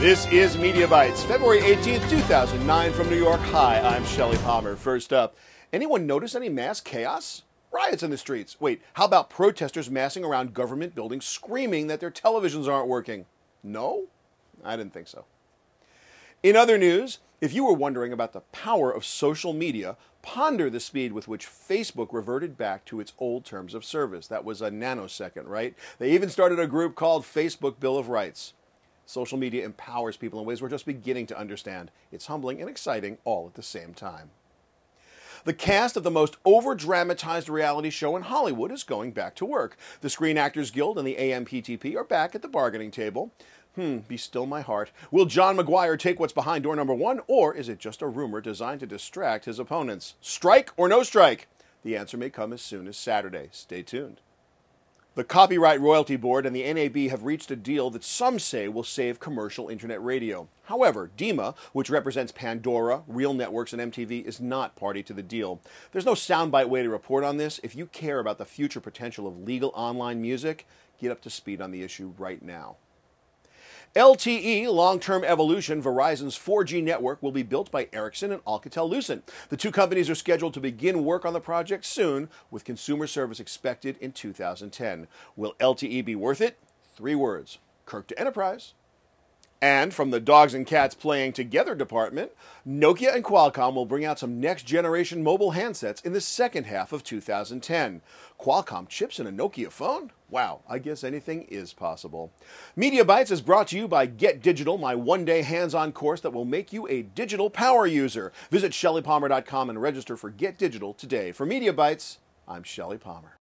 This is MediaBytes, February 18th, 2009, from New York. Hi, I'm Shelly Palmer. First up, anyone notice any mass chaos? Riots in the streets. Wait, how about protesters massing around government buildings screaming that their televisions aren't working? No? I didn't think so. In other news, if you were wondering about the power of social media, ponder the speed with which Facebook reverted back to its old terms of service. That was a nanosecond, right? They even started a group called Facebook Bill of Rights. Social media empowers people in ways we're just beginning to understand. It's humbling and exciting all at the same time. The cast of the most over dramatized reality show in Hollywood is going back to work. The Screen Actors Guild and the AMPTP are back at the bargaining table. Hmm, be still my heart. Will John McGuire take what's behind door number one, or is it just a rumor designed to distract his opponents? Strike or no strike? The answer may come as soon as Saturday. Stay tuned. The Copyright Royalty Board and the NAB have reached a deal that some say will save commercial internet radio. However, DiMA, which represents Pandora, Real Networks, and MTV, is not party to the deal. There's no soundbite way to report on this. If you care about the future potential of legal online music, get up to speed on the issue right now. LTE, Long Term Evolution, Verizon's 4G network, will be built by Ericsson and Alcatel Lucent. The two companies are scheduled to begin work on the project soon, with consumer service expected in 2010. Will LTE be worth it? Three words Kirk to Enterprise. And from the Dogs and Cats Playing Together department, Nokia and Qualcomm will bring out some next generation mobile handsets in the second half of 2010. Qualcomm chips in a Nokia phone? Wow, I guess anything is possible. MediaBytes is brought to you by Get Digital, my one day hands on course that will make you a digital power user. Visit ShellyPalmer.com and register for Get Digital today. For MediaBytes, I'm Shelly Palmer.